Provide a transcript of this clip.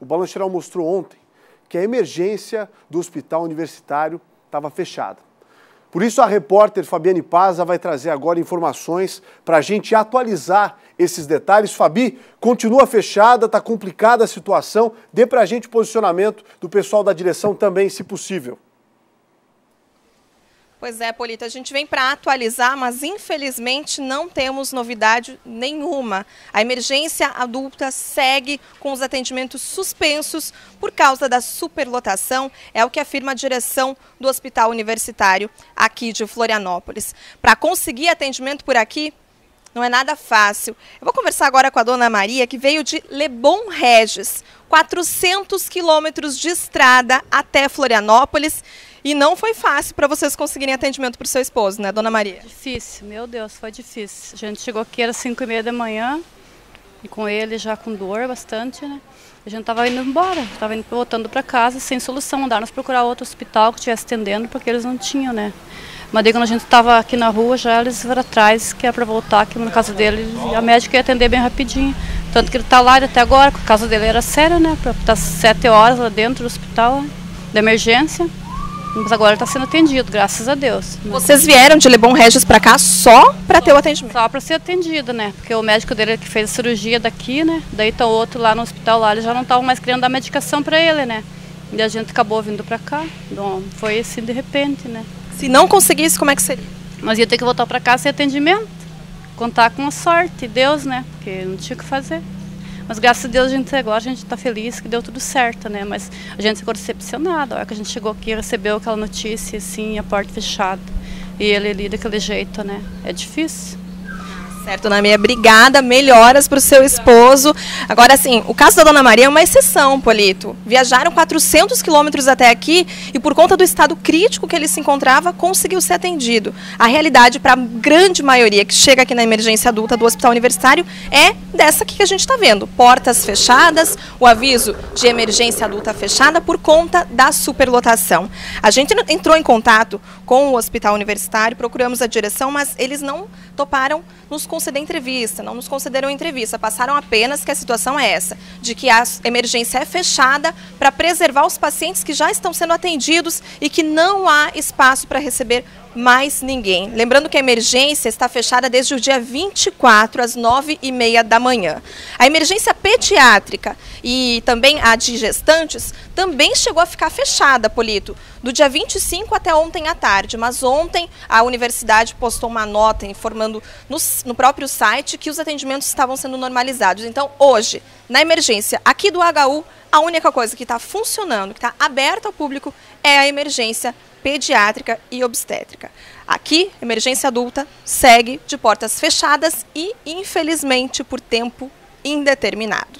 O Balanço Geral mostrou ontem que a emergência do hospital universitário estava fechada. Por isso, a repórter Fabiane Paza vai trazer agora informações para a gente atualizar esses detalhes. Fabi, continua fechada, está complicada a situação. Dê para a gente o posicionamento do pessoal da direção também, se possível. Pois é, Polita, a gente vem para atualizar, mas infelizmente não temos novidade nenhuma. A emergência adulta segue com os atendimentos suspensos por causa da superlotação, é o que afirma a direção do Hospital Universitário aqui de Florianópolis. Para conseguir atendimento por aqui, não é nada fácil. Eu vou conversar agora com a dona Maria, que veio de Lebon Regis, 400 quilômetros de estrada até Florianópolis. E não foi fácil para vocês conseguirem atendimento para o seu esposo, né, dona Maria? Difícil, meu Deus, foi difícil. A gente chegou aqui, era 5 e meia da manhã, e com ele já com dor bastante, né? A gente estava indo embora, estava voltando para casa sem solução. Mandaram-nos procurar outro hospital que estivesse atendendo, porque eles não tinham, né? Mas daí quando a gente estava aqui na rua, já eles foram atrás, que é para voltar aqui na casa dele, a médica ia atender bem rapidinho. Tanto que ele está lá até agora, porque a casa dele era séria, né? Para estar sete horas lá dentro do hospital, né? de emergência. Mas agora está sendo atendido, graças a Deus. Vocês vieram de Lebon Regis para cá só para ter o atendimento? Só para ser atendido, né? Porque o médico dele que fez a cirurgia daqui, né? Daí tá o outro lá no hospital lá, eles já não estavam mais querendo dar medicação para ele, né? E a gente acabou vindo para cá. Então, foi assim de repente, né? Se não conseguisse, como é que seria? Mas ia ter que voltar para cá sem atendimento. Contar com a sorte, Deus, né? Porque não tinha o que fazer. Mas graças a Deus a gente agora a gente está feliz que deu tudo certo, né? Mas a gente ficou decepcionado. A hora que a gente chegou aqui recebeu aquela notícia assim, a porta fechada. E ele ali daquele jeito, né? É difícil. Certo, Dona Maria, obrigada. Melhoras para o seu esposo. Agora, assim, o caso da Dona Maria é uma exceção, Polito. Viajaram 400 quilômetros até aqui e, por conta do estado crítico que ele se encontrava, conseguiu ser atendido. A realidade, para a grande maioria que chega aqui na emergência adulta do Hospital Universitário, é dessa aqui que a gente está vendo. Portas fechadas, o aviso de emergência adulta fechada por conta da superlotação. A gente entrou em contato com o Hospital Universitário, procuramos a direção, mas eles não toparam nos conceder entrevista, não nos concederam entrevista, passaram apenas que a situação é essa, de que a emergência é fechada para preservar os pacientes que já estão sendo atendidos e que não há espaço para receber mais ninguém. Lembrando que a emergência está fechada desde o dia 24, às 9h30 da manhã. A emergência pediátrica e também a de gestantes também chegou a ficar fechada, Polito, do dia 25 até ontem à tarde. Mas ontem a universidade postou uma nota informando no, no próprio site que os atendimentos estavam sendo normalizados. Então, hoje, na emergência aqui do HU, a única coisa que está funcionando, que está aberta ao público, é a emergência pediátrica e obstétrica. Aqui, emergência adulta segue de portas fechadas e, infelizmente, por tempo indeterminado.